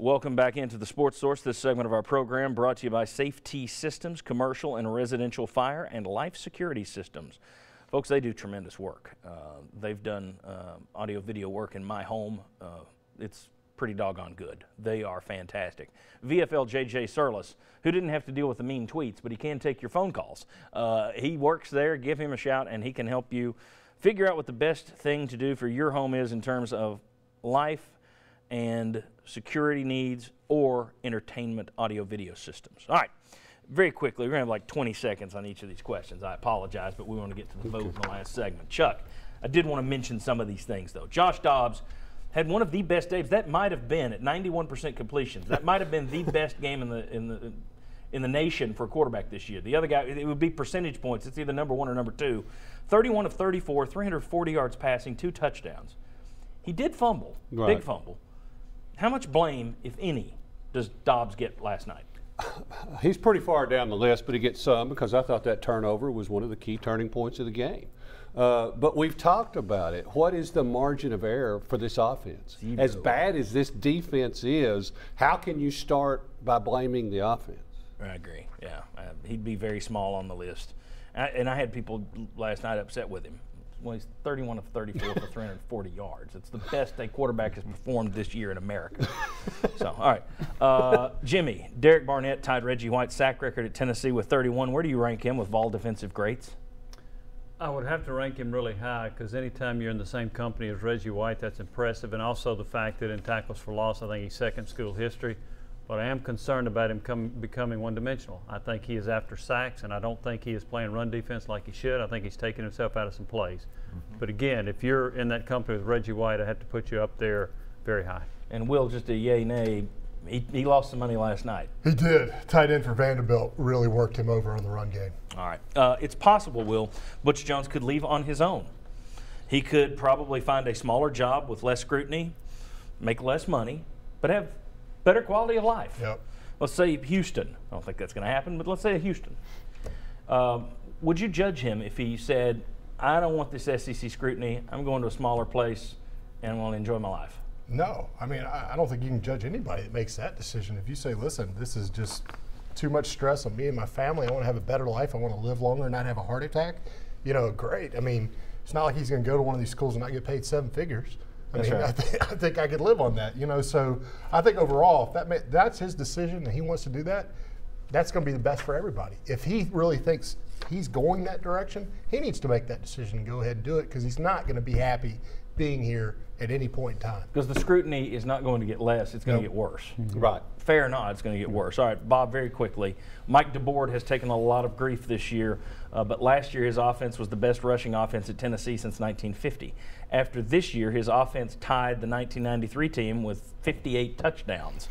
Welcome back into the Sports Source. This segment of our program brought to you by Safety Systems, Commercial and Residential Fire and Life Security Systems. Folks, they do tremendous work. Uh, they've done uh, audio video work in my home. Uh, it's pretty doggone good. They are fantastic. VFL JJ Surlis, who didn't have to deal with the mean tweets, but he can take your phone calls. Uh, he works there. Give him a shout, and he can help you figure out what the best thing to do for your home is in terms of life and security needs or entertainment audio video systems. All right. Very quickly, we're going to have like 20 seconds on each of these questions. I apologize, but we want to get to the vote in the last segment. Chuck, I did want to mention some of these things, though. Josh Dobbs had one of the best days. That might have been at 91% completions. That might have been the best game in the in the in the nation for a quarterback this year. The other guy, it would be percentage points. It's either number one or number two. 31 of 34, 340 yards passing, two touchdowns. He did fumble, Right. big fumble. How much blame, if any, does Dobbs get last night? He's pretty far down the list, but he gets some because I thought that turnover was one of the key turning points of the game. Uh, but we've talked about it. What is the margin of error for this offense? As bad as this defense is, how can you start by blaming the offense? I agree. Yeah, uh, he'd be very small on the list. I, and I had people last night upset with him. Well, he's 31 of 34 for 340 yards. It's the best a quarterback has performed this year in America. so, all right. Uh, Jimmy, Derek Barnett tied Reggie White's sack record at Tennessee with 31. Where do you rank him with all defensive greats? I would have to rank him really high because anytime you're in the same company as Reggie White, that's impressive. And also the fact that in tackles for loss, I think he's second school history. But I am concerned about him come, becoming one dimensional. I think he is after sacks, and I don't think he is playing run defense like he should. I think he's taking himself out of some plays. But again, if you're in that company with Reggie White, I have to put you up there very high. And Will, just a yay nay. He, he lost some money last night. He did. Tight end for Vanderbilt really worked him over on the run game. All right. Uh, it's possible, Will, Butch Jones could leave on his own. He could probably find a smaller job with less scrutiny, make less money, but have better quality of life. Yep. Let's say Houston. I don't think that's going to happen, but let's say Houston. Um, would you judge him if he said, I don't want this SEC scrutiny. I'm going to a smaller place and I want to enjoy my life? No, I mean, I, I don't think you can judge anybody that makes that decision. If you say, listen, this is just too much stress on me and my family, I want to have a better life, I want to live longer and not have a heart attack, you know, great. I mean, it's not like he's going to go to one of these schools and not get paid seven figures. I That's mean, right. I, think, I think I could live on that, you know. So I think overall, if that ma- that's his decision and he wants to do that, that's going to be the best for everybody. If he really thinks he's going that direction, he needs to make that decision and go ahead and do it because he's not going to be happy being here at any point in time. Because the scrutiny is not going to get less, it's going to Nope. get worse. Right. Fair or not, it's going to get worse. All right, Bob, very quickly. Mike DeBord has taken a lot of grief this year, uh, but last year his offense was the best rushing offense at Tennessee since 1950. After this year, his offense tied the 1993 team with 58 touchdowns.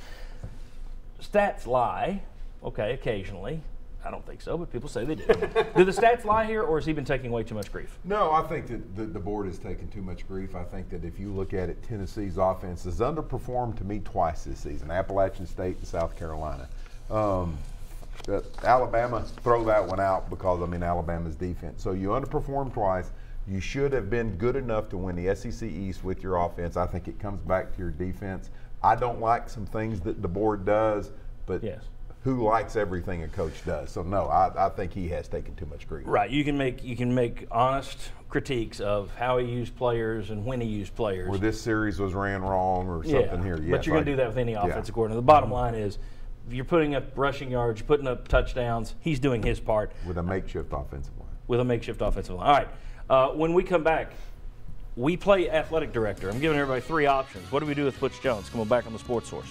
Stats lie, okay, occasionally. I don't think so, but people say they do. do the stats lie here, or has he been taking way too much grief? No, I think that the, DeBord has taken too much grief. I think that if you look at it, Tennessee's offense has underperformed to me twice this season Appalachian State and South Carolina. Um, uh, Alabama, throw that one out because, I mean, Alabama's defense. So you underperformed twice. You should have been good enough to win the SEC East with your offense. I think it comes back to your defense. I don't like some things that DeBord does, but Yes. Who likes everything a coach does? So, no, I, I think he has taken too much grief. Right. You can make you can make honest critiques of how he used players and when he used players. Where this series was ran wrong or something here. but you're going to do that with any yeah. offensive coordinator. The bottom line is, you're putting up rushing yards, you're putting up touchdowns. He's doing his part with a makeshift offensive line. with a makeshift offensive line. All right. Uh, when we come back, we play athletic director. I'm giving everybody three options. What do we do with Butch Jones? Come on back on the Sports Source.